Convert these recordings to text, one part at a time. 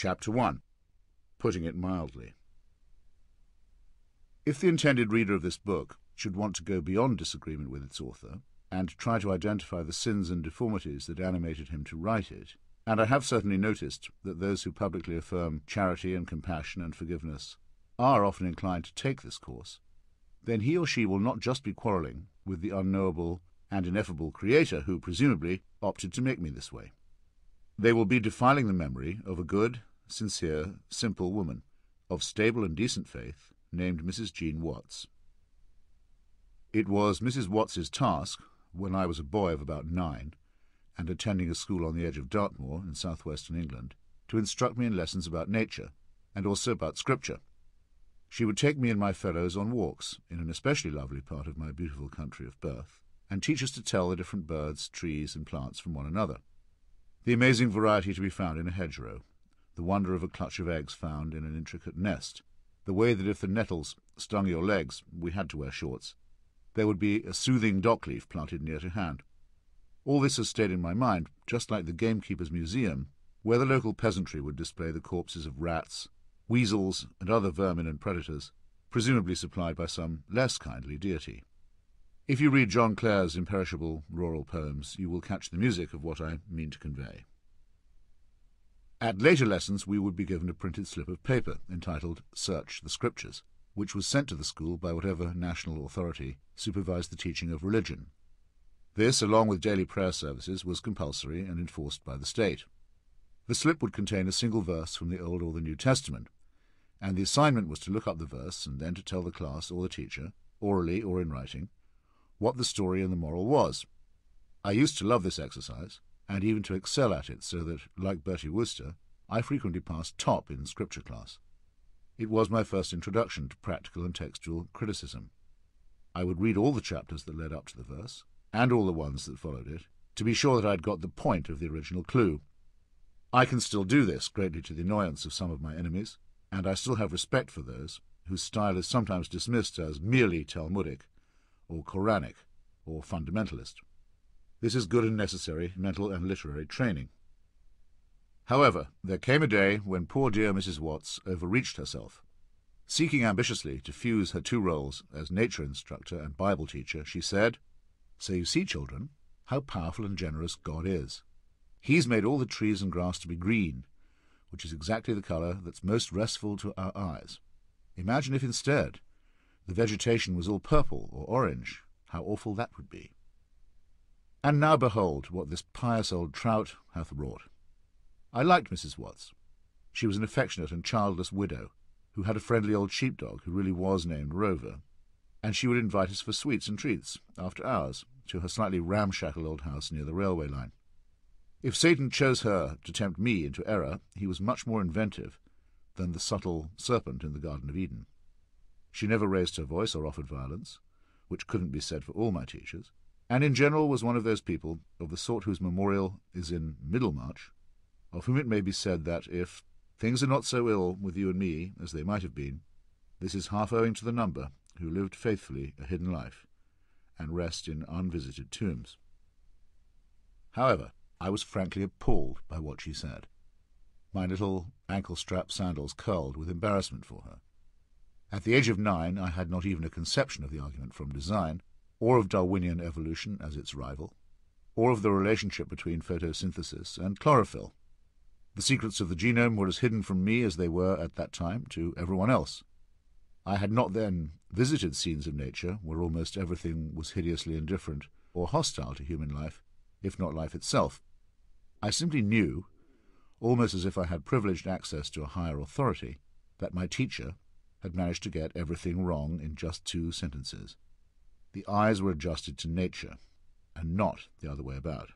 Chapter 1 Putting It Mildly If the intended reader of this book should want to go beyond disagreement with its author and try to identify the sins and deformities that animated him to write it, and I have certainly noticed that those who publicly affirm charity and compassion and forgiveness are often inclined to take this course, then he or she will not just be quarrelling with the unknowable and ineffable Creator who, presumably, opted to make me this way. They will be defiling the memory of a good, sincere, simple woman, of stable and decent faith, named Mrs. Jean Watts. It was Mrs. Watts's task, when I was a boy of about nine, and attending a school on the edge of Dartmoor in southwestern England, to instruct me in lessons about nature, and also about Scripture. She would take me and my fellows on walks in an especially lovely part of my beautiful country of birth, and teach us to tell the different birds, trees, and plants from one another the amazing variety to be found in a hedgerow, the wonder of a clutch of eggs found in an intricate nest, the way that if the nettles stung your legs, we had to wear shorts, there would be a soothing dock leaf planted near to hand. All this has stayed in my mind, just like the gamekeeper's museum, where the local peasantry would display the corpses of rats, weasels, and other vermin and predators, presumably supplied by some less kindly deity. If you read John Clare's imperishable rural poems, you will catch the music of what I mean to convey. At later lessons, we would be given a printed slip of paper entitled Search the Scriptures, which was sent to the school by whatever national authority supervised the teaching of religion. This, along with daily prayer services, was compulsory and enforced by the state. The slip would contain a single verse from the Old or the New Testament, and the assignment was to look up the verse and then to tell the class or the teacher, orally or in writing, what the story and the moral was. I used to love this exercise, and even to excel at it, so that, like Bertie Wooster, I frequently passed top in scripture class. It was my first introduction to practical and textual criticism. I would read all the chapters that led up to the verse, and all the ones that followed it, to be sure that I had got the point of the original clue. I can still do this, greatly to the annoyance of some of my enemies, and I still have respect for those whose style is sometimes dismissed as merely Talmudic, or Koranic, or fundamentalist. This is good and necessary mental and literary training. However, there came a day when poor dear Mrs. Watts overreached herself. Seeking ambitiously to fuse her two roles as nature instructor and Bible teacher, she said, So you see, children, how powerful and generous God is. He's made all the trees and grass to be green, which is exactly the colour that's most restful to our eyes. Imagine if instead the vegetation was all purple or orange, how awful that would be. And now behold what this pious old trout hath wrought. I liked Mrs. Watts. She was an affectionate and childless widow, who had a friendly old sheepdog who really was named Rover, and she would invite us for sweets and treats, after hours, to her slightly ramshackle old house near the railway line. If Satan chose her to tempt me into error, he was much more inventive than the subtle serpent in the Garden of Eden. She never raised her voice or offered violence, which couldn't be said for all my teachers, and in general was one of those people, of the sort whose memorial is in Middlemarch, of whom it may be said that if things are not so ill with you and me as they might have been, this is half owing to the number who lived faithfully a hidden life and rest in unvisited tombs. However, I was frankly appalled by what she said. My little ankle-strap sandals curled with embarrassment for her. At the age of nine, I had not even a conception of the argument from design, or of Darwinian evolution as its rival, or of the relationship between photosynthesis and chlorophyll. The secrets of the genome were as hidden from me as they were at that time to everyone else. I had not then visited scenes of nature where almost everything was hideously indifferent or hostile to human life, if not life itself. I simply knew, almost as if I had privileged access to a higher authority, that my teacher, had managed to get everything wrong in just two sentences. The eyes were adjusted to nature, and not the other way about.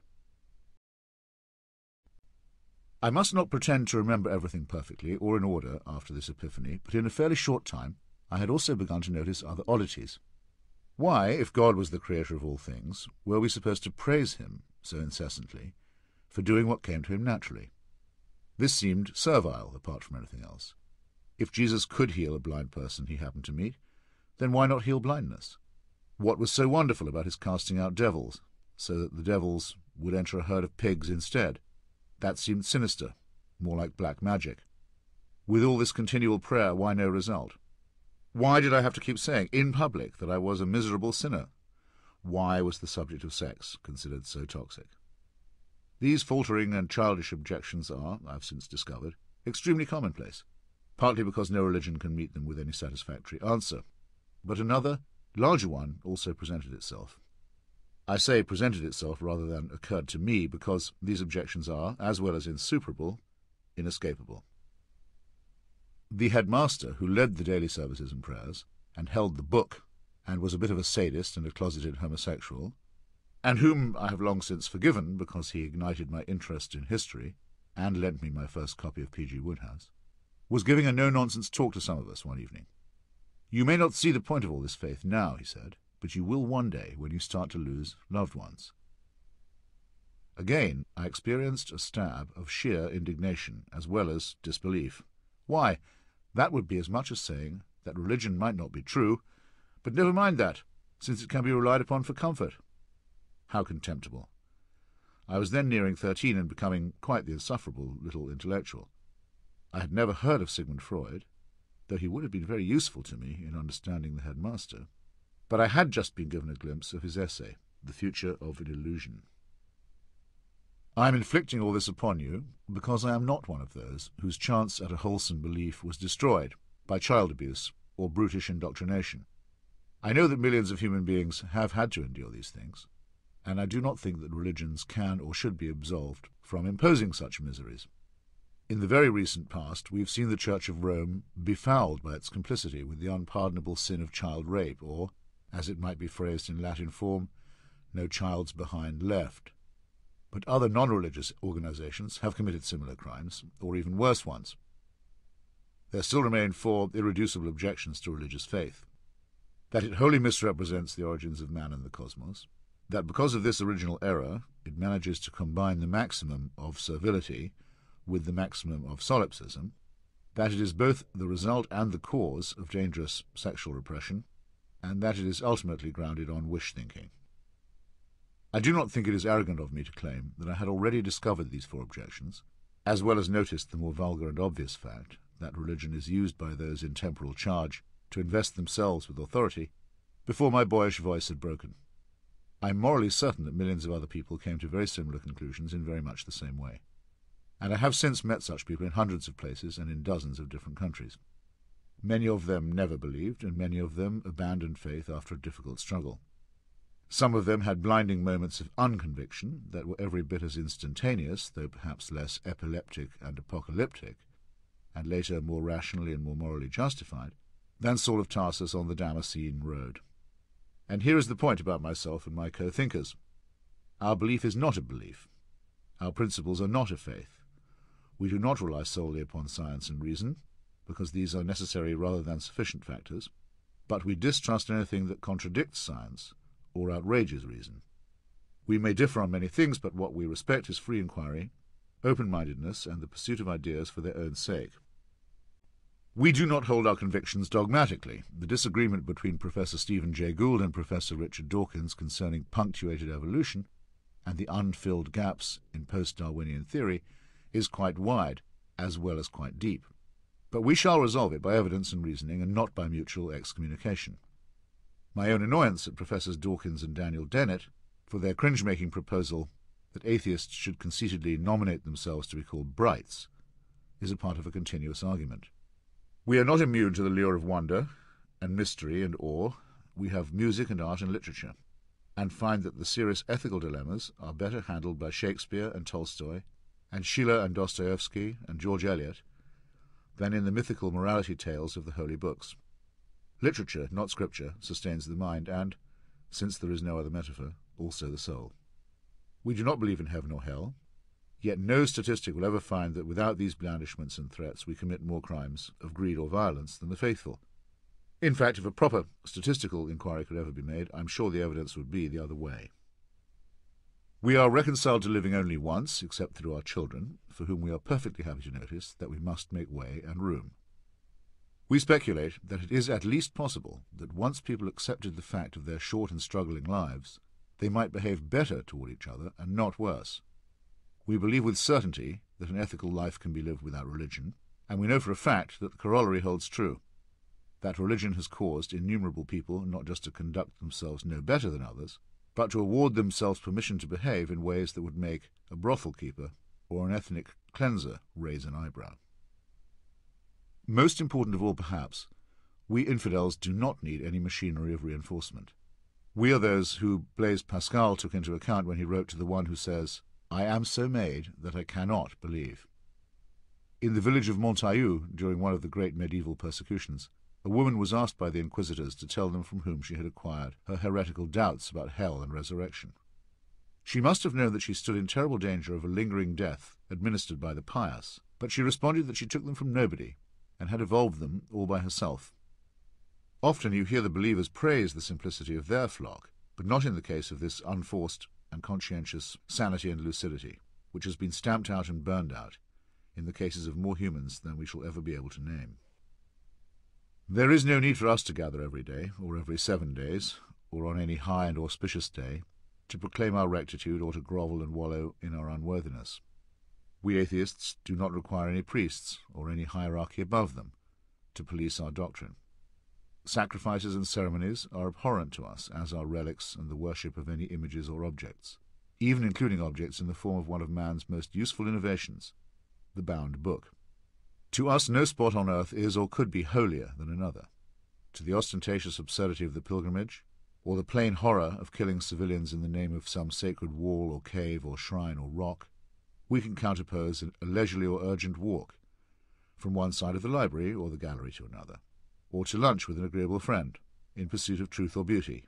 I must not pretend to remember everything perfectly or in order after this epiphany, but in a fairly short time I had also begun to notice other oddities. Why, if God was the creator of all things, were we supposed to praise him so incessantly for doing what came to him naturally? This seemed servile, apart from anything else. If Jesus could heal a blind person he happened to meet, then why not heal blindness? What was so wonderful about his casting out devils, so that the devils would enter a herd of pigs instead? That seemed sinister, more like black magic. With all this continual prayer, why no result? Why did I have to keep saying, in public, that I was a miserable sinner? Why was the subject of sex considered so toxic? These faltering and childish objections are, I've since discovered, extremely commonplace, partly because no religion can meet them with any satisfactory answer. But another, larger one also presented itself. I say presented itself rather than occurred to me because these objections are, as well as insuperable, inescapable. The headmaster, who led the daily services and prayers, and held the book, and was a bit of a sadist and a closeted homosexual, and whom I have long since forgiven because he ignited my interest in history and lent me my first copy of P.G. Wodehouse, was giving a no-nonsense talk to some of us one evening. You may not see the point of all this faith now, he said, but you will one day when you start to lose loved ones. Again, I experienced a stab of sheer indignation as well as disbelief. Why, that would be as much as saying that religion might not be true, but never mind that, since it can be relied upon for comfort. How contemptible! I was then nearing thirteen and becoming quite the insufferable little intellectual. I had never heard of Sigmund Freud, though he would have been very useful to me in understanding the headmaster but I had just been given a glimpse of his essay, The Future of an Illusion. I am inflicting all this upon you because I am not one of those whose chance at a wholesome belief was destroyed by child abuse or brutish indoctrination. I know that millions of human beings have had to endure these things, and I do not think that religions can or should be absolved from imposing such miseries. In the very recent past, we have seen the Church of Rome befouled by its complicity with the unpardonable sin of child rape, or, as it might be phrased in Latin form, no child's behind left. But other non-religious organizations have committed similar crimes, or even worse ones. There still remain four irreducible objections to religious faith. That it wholly misrepresents the origins of man and the cosmos, that because of this original error it manages to combine the maximum of servility with the maximum of solipsism, that it is both the result and the cause of dangerous sexual repression, and that it is ultimately grounded on wish thinking. I do not think it is arrogant of me to claim that I had already discovered these four objections, as well as noticed the more vulgar and obvious fact that religion is used by those in temporal charge to invest themselves with authority, before my boyish voice had broken. I am morally certain that millions of other people came to very similar conclusions in very much the same way. And I have since met such people in hundreds of places and in dozens of different countries. Many of them never believed, and many of them abandoned faith after a difficult struggle. Some of them had blinding moments of unconviction that were every bit as instantaneous, though perhaps less epileptic and apocalyptic, and later more rationally and more morally justified, than Saul of Tarsus on the Damascene road. And here is the point about myself and my co-thinkers. Our belief is not a belief. Our principles are not a faith. We do not rely solely upon science and reason, because these are necessary rather than sufficient factors, but we distrust anything that contradicts science or outrages reason. We may differ on many things, but what we respect is free inquiry, open-mindedness, and the pursuit of ideas for their own sake. We do not hold our convictions dogmatically. The disagreement between Professor Stephen Jay Gould and Professor Richard Dawkins concerning punctuated evolution and the unfilled gaps in post-Darwinian theory is quite wide, as well as quite deep. But we shall resolve it by evidence and reasoning, and not by mutual excommunication. My own annoyance at Professors Dawkins and Daniel Dennett for their cringe-making proposal that atheists should conceitedly nominate themselves to be called brights is a part of a continuous argument. We are not immune to the lure of wonder and mystery and awe. We have music and art and literature, and find that the serious ethical dilemmas are better handled by Shakespeare and Tolstoy, and Schiller and Dostoevsky and George Eliot than in the mythical morality tales of the holy books. Literature, not scripture, sustains the mind and, since there is no other metaphor, also the soul. We do not believe in heaven or hell, yet no statistic will ever find that without these blandishments and threats we commit more crimes of greed or violence than the faithful. In fact, if a proper statistical inquiry could ever be made, I'm sure the evidence would be the other way. We are reconciled to living only once, except through our children, for whom we are perfectly happy to notice that we must make way and room. We speculate that it is at least possible that once people accepted the fact of their short and struggling lives, they might behave better toward each other and not worse. We believe with certainty that an ethical life can be lived without religion, And we know for a fact that the corollary holds true that religion has caused innumerable people not just to conduct themselves no better than others, but to award themselves permission to behave in ways that would make a brothel keeper or an ethnic cleanser raise an eyebrow. Most important of all, perhaps, we infidels do not need any machinery of reinforcement. We are those who Blaise Pascal took into account when he wrote to the one who says, I am so made that I cannot believe. In the village of Montaillou, during one of the great medieval persecutions, a woman was asked by the inquisitors to tell them from whom she had acquired her heretical doubts about hell and resurrection. She must have known that she stood in terrible danger of a lingering death administered by the pious, but she responded that she took them from nobody, and had evolved them all by herself. Often you hear the believers praise the simplicity of their flock, but not in the case of this unforced and conscientious sanity and lucidity, which has been stamped out and burned out in the cases of more humans than we shall ever be able to name. There is no need for us to gather every day, or every seven days, or on any high and auspicious day, to proclaim our rectitude or to grovel and wallow in our unworthiness. We atheists do not require any priests or any hierarchy above them to police our doctrine. Sacrifices and ceremonies are abhorrent to us, as are relics and the worship of any images or objects, even including objects in the form of one of man's most useful innovations, the bound book. To us no spot on earth is or could be holier than another. To the ostentatious absurdity of the pilgrimage, or the plain horror of killing civilians in the name of some sacred wall or cave or shrine or rock, we can counterpose a leisurely or urgent walk from one side of the library or the gallery to another, or to lunch with an agreeable friend in pursuit of truth or beauty.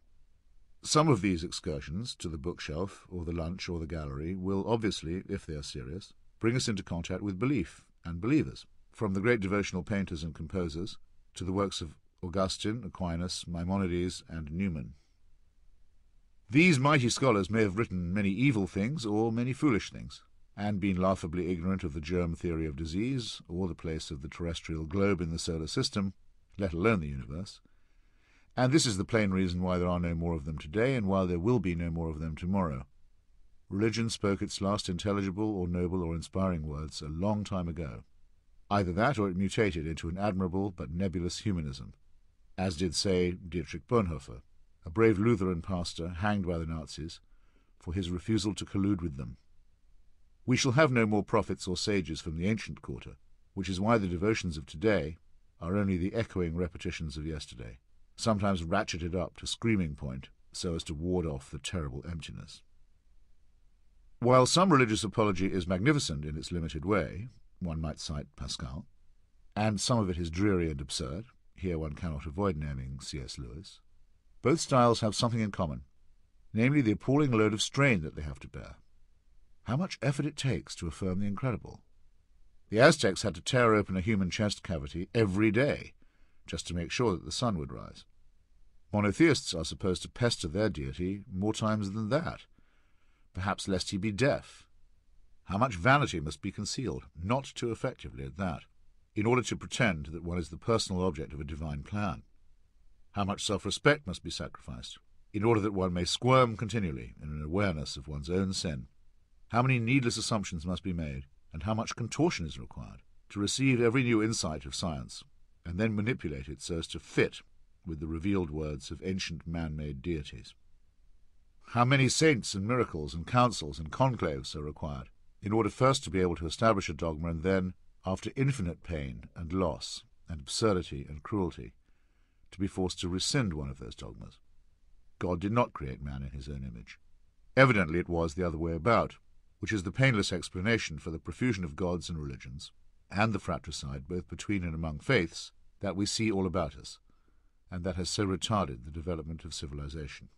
Some of these excursions to the bookshelf or the lunch or the gallery will obviously, if they are serious, bring us into contact with belief and believers, from the great devotional painters and composers to the works of Augustine, Aquinas, Maimonides, and Newman. These mighty scholars may have written many evil things or many foolish things, and been laughably ignorant of the germ theory of disease, or the place of the terrestrial globe in the solar system, let alone the universe. And this is the plain reason why there are no more of them today, and why there will be no more of them tomorrow. Religion spoke its last intelligible or noble or inspiring words a long time ago. Either that, or it mutated into an admirable but nebulous humanism, as did, say, Dietrich Bonhoeffer, a brave Lutheran pastor hanged by the Nazis for his refusal to collude with them. We shall have no more prophets or sages from the ancient quarter, which is why the devotions of today are only the echoing repetitions of yesterday, sometimes ratcheted up to screaming point so as to ward off the terrible emptiness. While some religious apology is magnificent in its limited way, one might cite Pascal, and some of it is dreary and absurd, here one cannot avoid naming C.S. Lewis, both styles have something in common, namely the appalling load of strain that they have to bear. How much effort it takes to affirm the incredible. The Aztecs had to tear open a human chest cavity every day, just to make sure that the sun would rise. Monotheists are supposed to pester their deity more times than that, perhaps lest he be deaf. How much vanity must be concealed, not too effectively at that, in order to pretend that one is the personal object of a divine plan how much self-respect must be sacrificed, in order that one may squirm continually in an awareness of one's own sin, how many needless assumptions must be made, and how much contortion is required to receive every new insight of science, and then manipulate it so as to fit with the revealed words of ancient man-made deities. How many saints and miracles and councils and conclaves are required in order first to be able to establish a dogma and then, after infinite pain and loss and absurdity and cruelty, to be forced to rescind one of those dogmas. God did not create man in his own image. Evidently it was the other way about, which is the painless explanation for the profusion of gods and religions, and the fratricide both between and among faiths, that we see all about us, and that has so retarded the development of civilization.